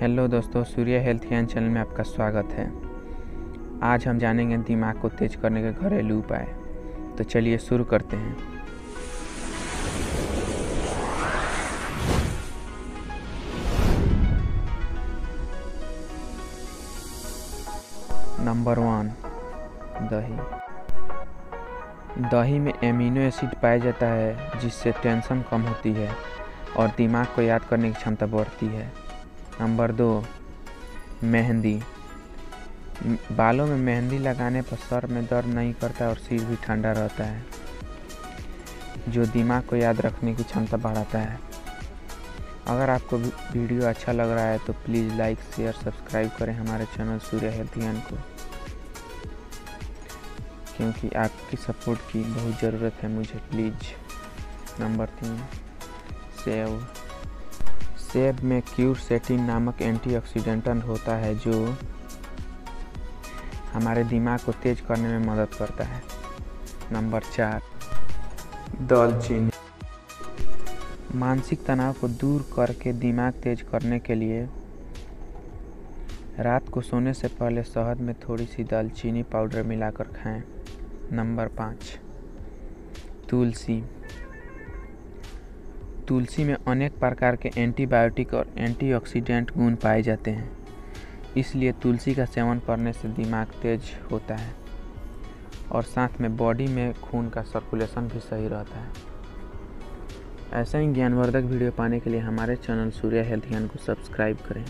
Hello दोस्तों, सूर्य health ज्ञान channel में आपका स्वागत है। आज हम जानेंगे दिमाग को तेज करने के घरेलू उपाय। तो चलिए शुरू करते हैं। नंबर वन, दही। दही में एमिनो एसिड पाया जाता है, जिससे टेंशन कम होती है और दिमाग को याद करने की क्षमता बढ़ती है। नंबर दो, मेहंदी। बालों में मेहंदी लगाने पर सर में दर्द नहीं करता और सिर भी ठंडा रहता है, जो दिमाग को याद रखने की क्षमता बढ़ाता है। अगर आपको वीडियो अच्छा लग रहा है तो प्लीज़ लाइक, शेयर, सब्सक्राइब करें हमारे चैनल सूर्य हेल्थ ज्ञान को। क्योंकि आपकी सपोर्ट की बहुत ज़रूरत है मुझे, प्लीज़। नंबर तीन सेब सेब में क्यूरसेटिन नामक एंटीऑक्सीडेंट होता है जो हमारे दिमाग को तेज करने में मदद करता है। नंबर चार, दालचीनी। मानसिक तनाव को दूर करके दिमाग तेज करने के लिए रात को सोने से पहले शहद में थोड़ी सी दालचीनी पाउडर मिलाकर खाएँ। नंबर पाँच, तुलसी। तुलसी में अनेक प्रकार के एंटीबायोटिक और एंटीऑक्सीडेंट गुण पाए जाते हैं। इसलिए तुलसी का सेवन करने से दिमाग तेज होता है और साथ में बॉडी में खून का सर्कुलेशन भी सही रहता है। ऐसा ही ज्ञानवर्धक वीडियो पाने के लिए हमारे चैनल सूर्य हेल्थ ज्ञान को सब्सक्राइब करें।